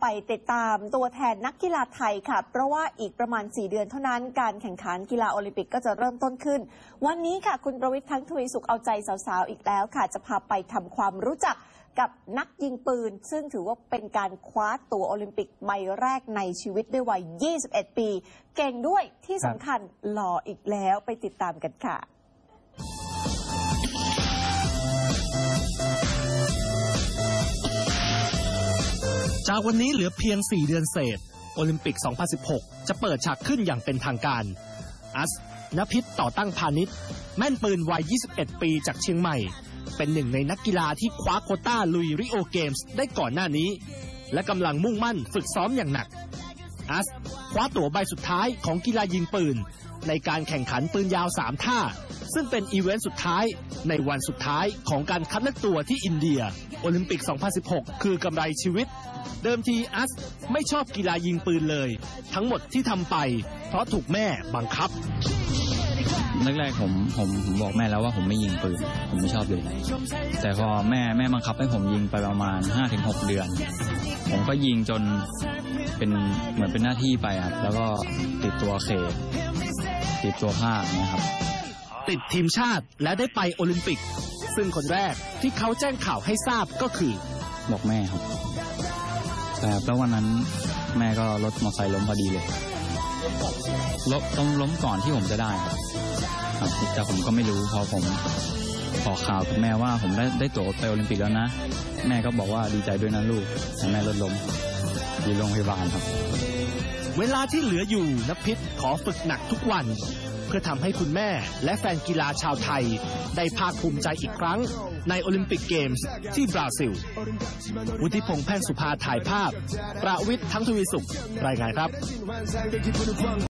ไปติดตามตัวแทนนักกีฬาไทยค่ะ เพราะว่าอีกประมาณ 4 เดือนเท่านั้นการแข่งขันกีฬาโอลิมปิกก็จะเริ่มต้นขึ้น วันนี้ค่ะ คุณประวิทย์ทั้งทวีสุขเอาใจสาวๆ อีกแล้วค่ะ จะพาไปทำความรู้จักกับนักยิงปืน ซึ่งถือว่าเป็นการคว้าตั๋วโอลิมปิกใบแรกในชีวิตด้วยวัย 21 ปี เก่งด้วยที่สำคัญหล่ออีกแล้วไปติดตามกันค่ะ จากวันนี้เหลือเพียง 4 เดือนเศษ โอลิมปิก 2016 จะเปิดฉากขึ้นอย่างเป็นทางการ อัสนพิษต่อตั้งพาณิชย์ แม่นปืนวัย 21 ปีจากเชียงใหม่ เป็นหนึ่งในนักกีฬาที่คว้าโคต้าลุยริโอเกมส์ได้ก่อนหน้านี้ และกำลังมุ่งมั่นฝึกซ้อมอย่างหนัก อัสคว้าตั๋วใบสุดท้ายของกีฬายิงปืน ในการแข่งขันปืนยาว 3 ท่า ซึ่งเป็นอีเวนต์สุดท้ายในวันสุดท้ายของการคัดเลือกตัวที่อินเดีย โอลิมปิก 2016 คือกำไรชีวิต เดิมทีอัสไม่ชอบกีฬายิงปืนเลย ทั้งหมดที่ทำไป เพราะถูกแม่บังคับแรกๆผมผมผมบอกแม่แล้วว่าผมไม่ยิงปืน ผมไม่ชอบเลยแต่พอแม่แม่บังคับให้ผมยิงไปประมาณ 5-6 เดือน ผมก็ยิงจนเป็นเหมือนเป็นหน้าที่ไปครับแล้วก็ติดตัวเข ติดตัวผ้านะครับ ติดทีมชาติและได้ไปโอลิมปิก ซึ่งคนแรกที่เขาแจ้งข่าวให้ทราบก็คือ บอกแม่ครับ แต่แล้ววันนั้นแม่ก็รถมอเตอร์ไซค์ล้มพอดีเลยล้มต้องล้มก่อนที่ผมจะได้ครับครับแต่ผมก็ไม่รู้พอผมบอกข่าวกับแม่ว่าผมได้ได้ตั๋วไปโอลิมปิกแล้วนะ แม่ก็บอกว่าดีใจด้วยนะลูกแต่แม่รถล้มอยู่โรงพยาบาลครับ เวลาที่เหลืออยู่นพิษขอฝึกหนักทุกวัน เพื่อทำให้คุณแม่และแฟนกีฬาชาวไทย ได้ภาคภูมิใจอีกครั้ง ในโอลิมปิกเกมส์ที่บราซิล วุฒิพงษ์แพ่งสุภาถ่ายภาพ ประวิทย์ทั้งทวีสุข รายงานครับ